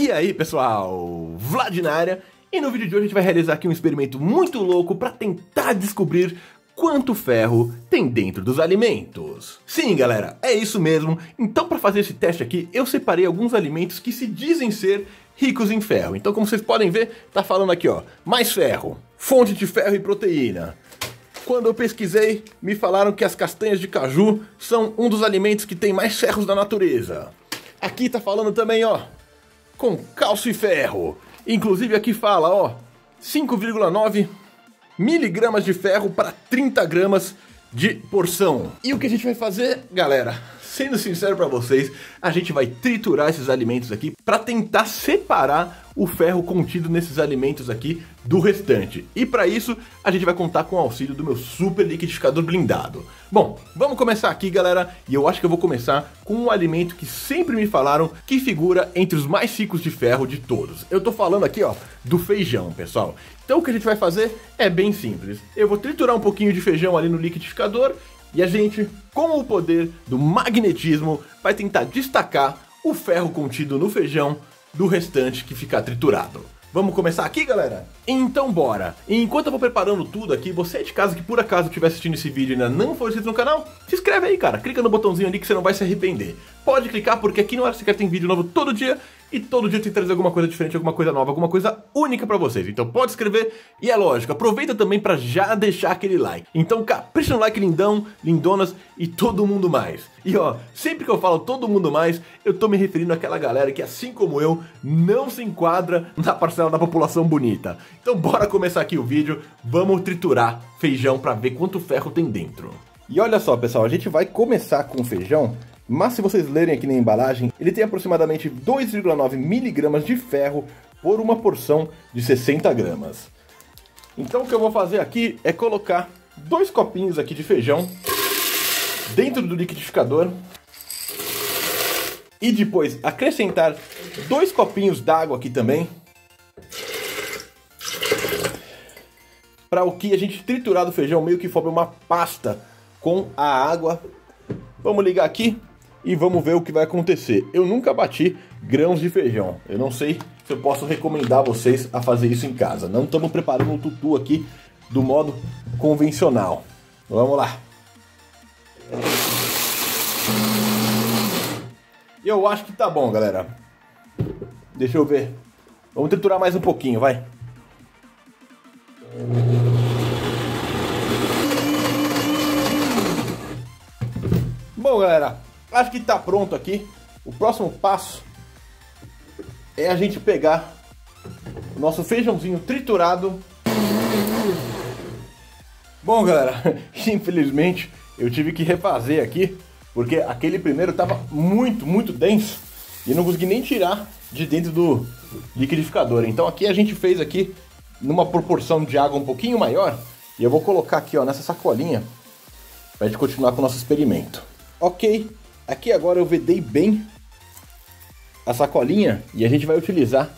E aí pessoal, Vlad na área, e no vídeo de hoje a gente vai realizar aqui um experimento muito louco para tentar descobrir quanto ferro tem dentro dos alimentos. Sim galera, é isso mesmo, então para fazer esse teste aqui eu separei alguns alimentos que se dizem ser ricos em ferro. Então como vocês podem ver, tá falando aqui ó, mais ferro, fonte de ferro e proteína. Quando eu pesquisei, me falaram que as castanhas de caju são um dos alimentos que tem mais ferros da natureza. Aqui tá falando também, ó, com cálcio e ferro. Inclusive aqui fala, ó, 5,9 miligramas de ferro para 30 gramas de porção. E o que a gente vai fazer, galera? Sendo sincero para vocês, a gente vai triturar esses alimentos aqui para tentar separar o ferro contido nesses alimentos aqui do restante. E para isso, a gente vai contar com o auxílio do meu super liquidificador blindado. Bom, vamos começar aqui, galera, e eu acho que eu vou começar com um alimento que sempre me falaram que figura entre os mais ricos de ferro de todos. Eu tô falando aqui, ó, do feijão, pessoal. Então o que a gente vai fazer é bem simples. Eu vou triturar um pouquinho de feijão ali no liquidificador e a gente, com o poder do magnetismo, vai tentar destacar o ferro contido no feijão do restante que ficar triturado. Vamos começar aqui, galera? Então bora! E enquanto eu vou preparando tudo aqui, você é de casa que por acaso estiver assistindo esse vídeo e ainda não for inscrito no canal, se inscreve aí, cara. Clica no botãozinho ali que você não vai se arrepender. Pode clicar porque aqui no Área Secreta tem vídeo novo todo dia e todo dia tem que trazer alguma coisa diferente, alguma coisa nova, alguma coisa única para vocês. Então pode escrever e é lógico, aproveita também para já deixar aquele like. Então capricha no like lindão, lindonas e todo mundo mais. E ó, sempre que eu falo todo mundo mais, eu tô me referindo àquela galera que assim como eu, não se enquadra na parcela da população bonita. Então bora começar aqui o vídeo, vamos triturar feijão para ver quanto ferro tem dentro. E olha só, pessoal, a gente vai começar com feijão mas se vocês lerem aqui na embalagem, ele tem aproximadamente 2,9 miligramas de ferro por uma porção de 60 gramas. Então o que eu vou fazer aqui é colocar dois copinhos aqui de feijão dentro do liquidificador e depois acrescentar dois copinhos d'água aqui também para o que a gente triturar do feijão meio que forme uma pasta com a água. Vamos ligar aqui e vamos ver o que vai acontecer. Eu nunca bati grãos de feijão. Eu não sei se eu posso recomendar vocês a fazer isso em casa. Não estamos preparando um tutu aqui do modo convencional. Vamos lá. Eu acho que tá bom, galera. Deixa eu ver. Vamos triturar mais um pouquinho, vai. Bom, galera, Acho que está pronto aqui. O próximo passo é a gente pegar o nosso feijãozinho triturado. Bom, galera, infelizmente eu tive que refazer aqui, porque aquele primeiro estava muito, muito denso e não consegui nem tirar de dentro do liquidificador. Então aqui a gente fez aqui numa proporção de água um pouquinho maior e eu vou colocar aqui ó, nessa sacolinha para a gente continuar com o nosso experimento. Ok, Aqui agora eu vedei bem a sacolinha e a gente vai utilizar,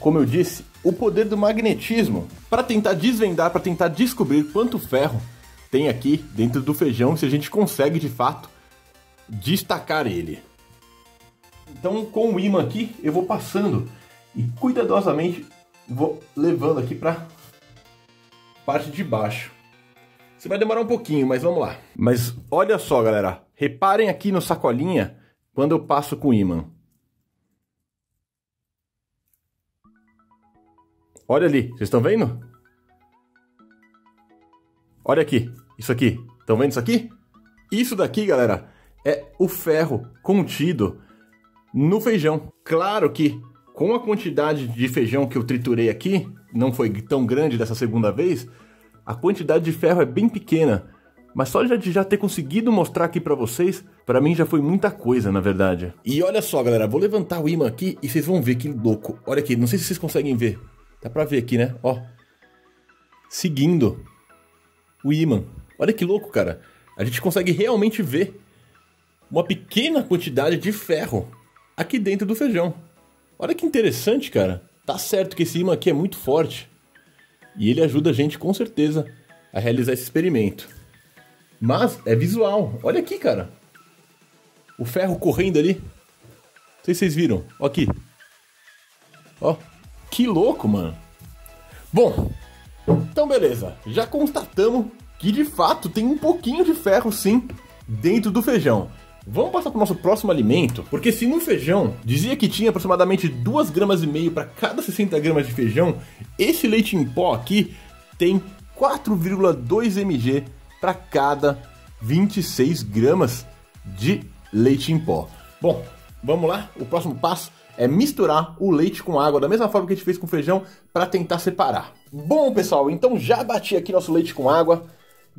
como eu disse, o poder do magnetismo para tentar desvendar, para tentar descobrir quanto ferro tem aqui dentro do feijão, se a gente consegue de fato destacar ele. Então, com o imã aqui, eu vou passando e cuidadosamente vou levando aqui para parte de baixo. Você vai demorar um pouquinho, mas vamos lá. Mas olha só, galera. Reparem aqui no sacolinha quando eu passo com o imã. Olha ali, vocês estão vendo? Olha aqui, isso aqui. Estão vendo isso aqui? Isso daqui, galera, é o ferro contido no feijão. Claro que com a quantidade de feijão que eu triturei aqui, não foi tão grande dessa segunda vez, a quantidade de ferro é bem pequena, mas só de já ter conseguido mostrar aqui para vocês, para mim já foi muita coisa, na verdade. E olha só, galera, vou levantar o imã aqui e vocês vão ver que louco. Olha aqui, não sei se vocês conseguem ver. Dá pra ver aqui, né? Ó. Seguindo o imã. Olha que louco, cara. A gente consegue realmente ver uma pequena quantidade de ferro aqui dentro do feijão. Olha que interessante, cara. Tá certo que esse imã aqui é muito forte. E ele ajuda a gente com certeza a realizar esse experimento. Mas é visual. Olha aqui, cara. O ferro correndo ali. Não sei se vocês viram. Ó aqui. Ó, que louco, mano. Bom, então beleza. Já constatamos que de fato tem um pouquinho de ferro sim dentro do feijão. Vamos passar para o nosso próximo alimento, porque se no feijão dizia que tinha aproximadamente 2 gramas e meio para cada 60 gramas de feijão, esse leite em pó aqui tem 4,2 mg para cada 26 gramas de leite em pó. Bom, vamos lá? O próximo passo é misturar o leite com água, da mesma forma que a gente fez com o feijão, para tentar separar. Bom, pessoal, então já bati aqui nosso leite com água,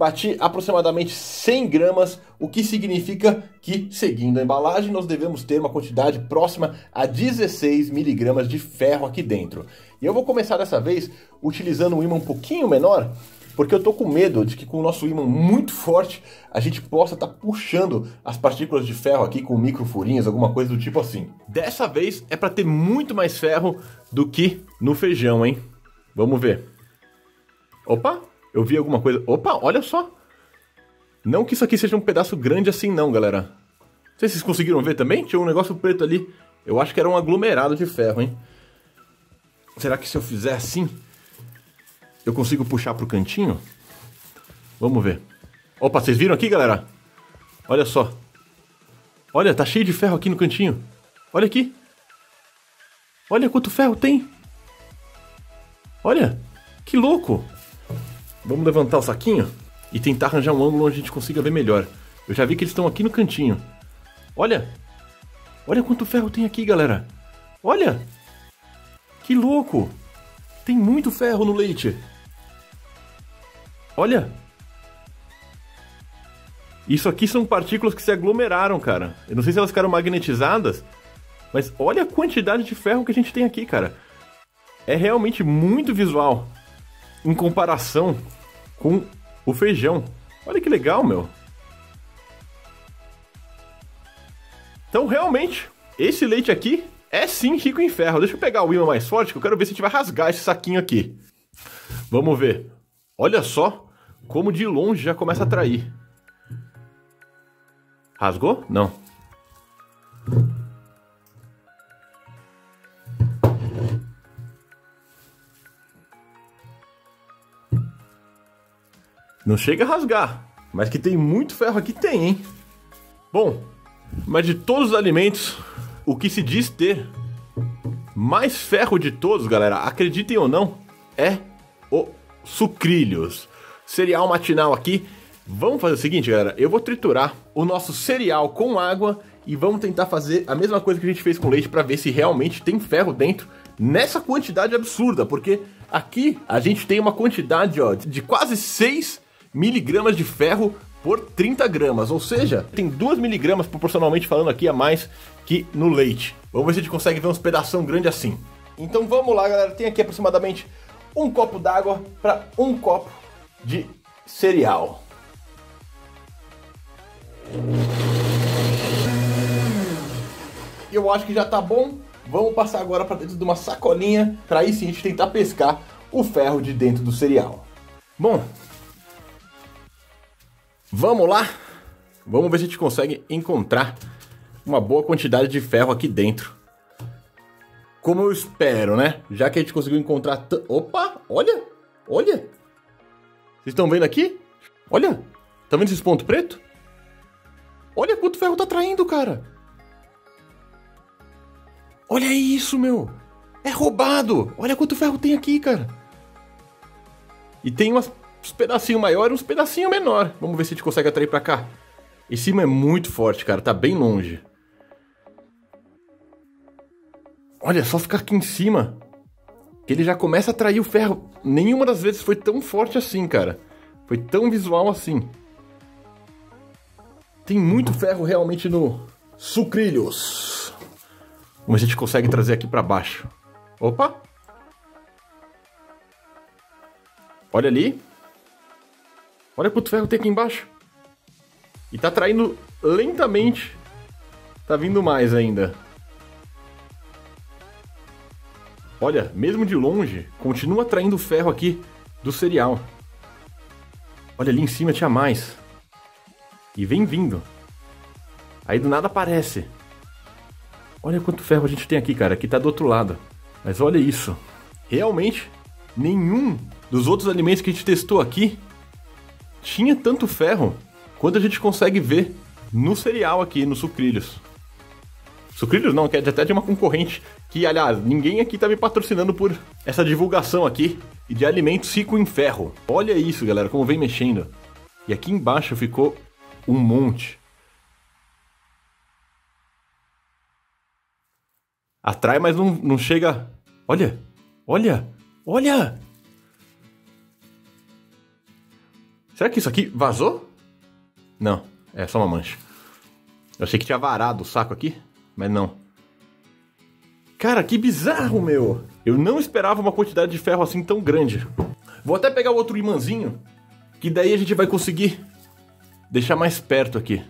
bati aproximadamente 100 gramas, o que significa que, seguindo a embalagem, nós devemos ter uma quantidade próxima a 16 miligramas de ferro aqui dentro. E eu vou começar dessa vez utilizando um ímã um pouquinho menor, porque eu tô com medo de que com o nosso ímã muito forte a gente possa estar tá puxando as partículas de ferro aqui com microfurinhos, alguma coisa do tipo assim. Dessa vez é para ter muito mais ferro do que no feijão, hein? Vamos ver. Opa, eu vi alguma coisa. Opa, olha só. Não que isso aqui seja um pedaço grande assim não, galera. Não sei se vocês conseguiram ver também. Tinha um negócio preto ali. Eu acho que era um aglomerado de ferro, hein? Será que se eu fizer assim, eu consigo puxar pro cantinho? Vamos ver. Opa, vocês viram aqui, galera? Olha só. Olha, tá cheio de ferro aqui no cantinho. Olha aqui. Olha quanto ferro tem. Olha, que louco. Vamos levantar o saquinho e tentar arranjar um ângulo onde a gente consiga ver melhor. Eu já vi que eles estão aqui no cantinho. Olha! Olha quanto ferro tem aqui, galera! Olha! Que louco! Tem muito ferro no leite. Olha! Isso aqui são partículas que se aglomeraram, cara. Eu não sei se elas ficaram magnetizadas, mas olha a quantidade de ferro que a gente tem aqui, cara. É realmente muito visual em comparação com o feijão. Olha que legal, meu. Então, realmente, esse leite aqui é sim rico em ferro. Deixa eu pegar o imã mais forte, que eu quero ver se a gente vai rasgar esse saquinho aqui. Vamos ver. Olha só como de longe já começa a atrair. Rasgou? Não. Não chega a rasgar, mas que tem muito ferro aqui tem, hein? Bom, mas de todos os alimentos, o que se diz ter mais ferro de todos, galera, acreditem ou não, é o sucrilhos. Cereal matinal aqui. Vamos fazer o seguinte, galera, eu vou triturar o nosso cereal com água e vamos tentar fazer a mesma coisa que a gente fez com leite para ver se realmente tem ferro dentro nessa quantidade absurda, porque aqui a gente tem uma quantidade ó, de quase 6 miligramas de ferro por 30 gramas, ou seja, tem 2 miligramas proporcionalmente falando aqui a mais que no leite. Vamos ver se a gente consegue ver uns pedação grande assim. Então vamos lá, galera. Tem aqui aproximadamente um copo d'água para um copo de cereal. Eu acho que já tá bom. Vamos passar agora para dentro de uma sacolinha para aí sim a gente tentar pescar o ferro de dentro do cereal. Bom, Vamos lá? Vamos ver se a gente consegue encontrar uma boa quantidade de ferro aqui dentro. Como eu espero, né? Já que a gente conseguiu encontrar... Opa! Olha! Olha! Vocês estão vendo aqui? Olha! Tá vendo esses pontos pretos? Olha quanto ferro tá traindo, cara! Olha isso, meu! É roubado! Olha quanto ferro tem aqui, cara! E tem umas uns pedacinhos maiores e uns pedacinhos menor. Vamos ver se a gente consegue atrair pra cá. Esse cima é muito forte, cara. Tá bem longe. Olha, só ficar aqui em cima. Que ele já começa a atrair o ferro. Nenhuma das vezes foi tão forte assim, cara. Foi tão visual assim. Tem muito ferro realmente no sucrilhos. Vamos ver se a gente consegue trazer aqui pra baixo. Opa! Olha ali. Olha quanto ferro tem aqui embaixo. E tá traindo lentamente. Tá vindo mais ainda. Olha, mesmo de longe, continua traindo ferro aqui do cereal. Olha, ali em cima tinha mais. E vem vindo. Aí do nada aparece. Olha quanto ferro a gente tem aqui, cara. Aqui tá do outro lado. Mas olha isso. Realmente, nenhum dos outros alimentos que a gente testou aqui tinha tanto ferro quanto a gente consegue ver no cereal aqui, no sucrilhos. Sucrilhos não, que é até de uma concorrente que, aliás, ninguém aqui tá me patrocinando por essa divulgação aqui de alimentos rico em ferro. Olha isso, galera, como vem mexendo. E aqui embaixo ficou um monte. Atrai, mas não, não chega. Olha, olha, olha! Será que isso aqui vazou? Não, é só uma mancha. Eu achei que tinha varado o saco aqui, mas não. Cara, que bizarro, meu! Eu não esperava uma quantidade de ferro assim tão grande. Vou até pegar o outro imãzinho, que daí a gente vai conseguir deixar mais perto aqui.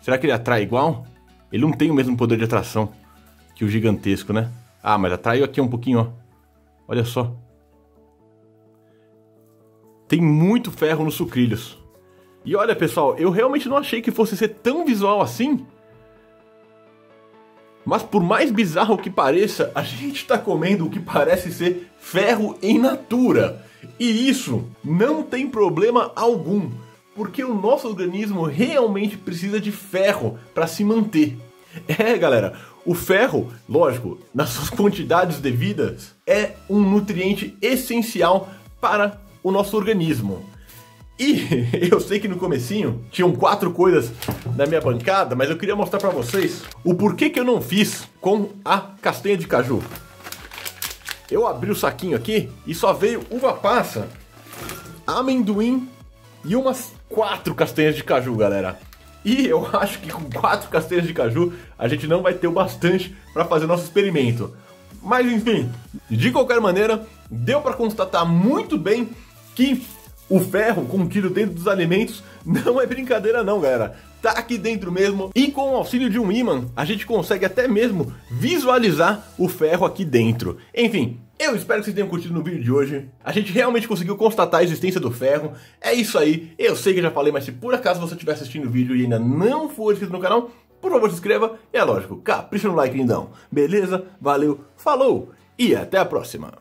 Será que ele atrai igual? Ele não tem o mesmo poder de atração que o gigantesco, né? Ah, mas atraiu aqui um pouquinho, ó. Olha só. Tem muito ferro nos sucrilhos. E olha, pessoal, eu realmente não achei que fosse ser tão visual assim. Mas por mais bizarro que pareça, a gente está comendo o que parece ser ferro em natura. E isso não tem problema algum, porque o nosso organismo realmente precisa de ferro para se manter. É, galera, o ferro, lógico, nas suas quantidades devidas, é um nutriente essencial para o nosso organismo. E eu sei que no comecinho tinham quatro coisas na minha bancada, mas eu queria mostrar para vocês o porquê que eu não fiz com a castanha de caju. Eu abri o saquinho aqui e só veio uva passa, amendoim e umas quatro castanhas de caju, galera. E eu acho que com quatro castanhas de caju a gente não vai ter o bastante para fazer nosso experimento. Mas enfim, de qualquer maneira, deu para constatar muito bem que o ferro contido dentro dos alimentos não é brincadeira não, galera. Tá aqui dentro mesmo e com o auxílio de um ímã a gente consegue até mesmo visualizar o ferro aqui dentro. Enfim, eu espero que vocês tenham curtido no vídeo de hoje. A gente realmente conseguiu constatar a existência do ferro. É isso aí. Eu sei que eu já falei, mas se por acaso você estiver assistindo o vídeo e ainda não for inscrito no canal, por favor se inscreva. E é lógico, capricha no like lindão. Beleza? Valeu, falou e até a próxima.